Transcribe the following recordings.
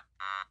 Uh-uh.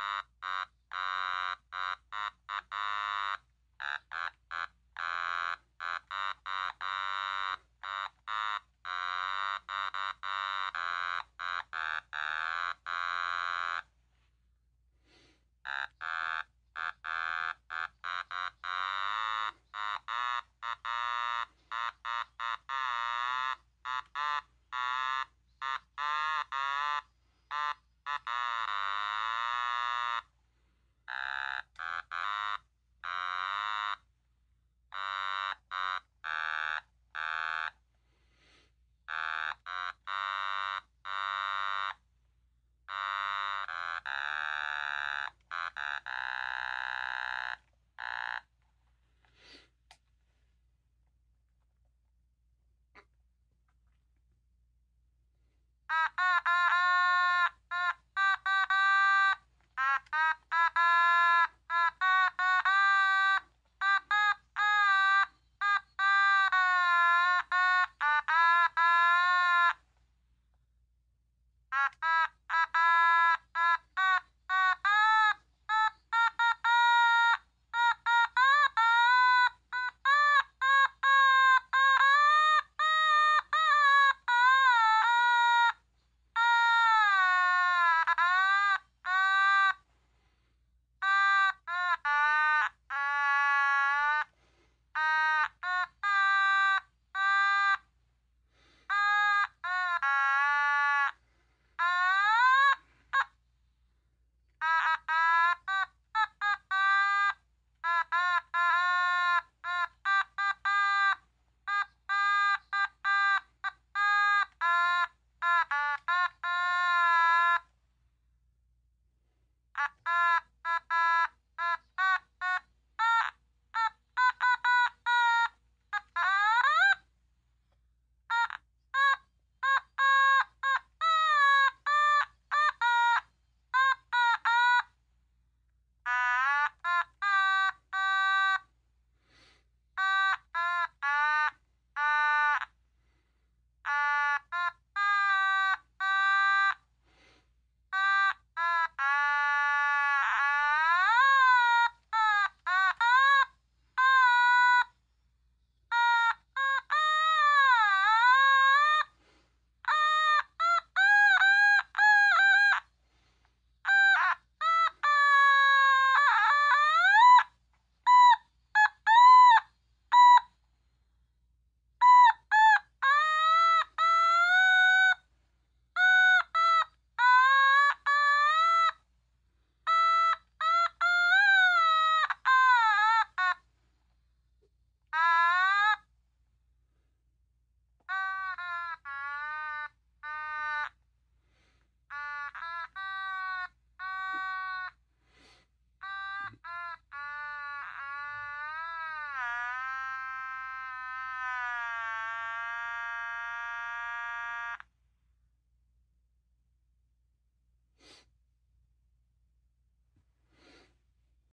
Uh-uh.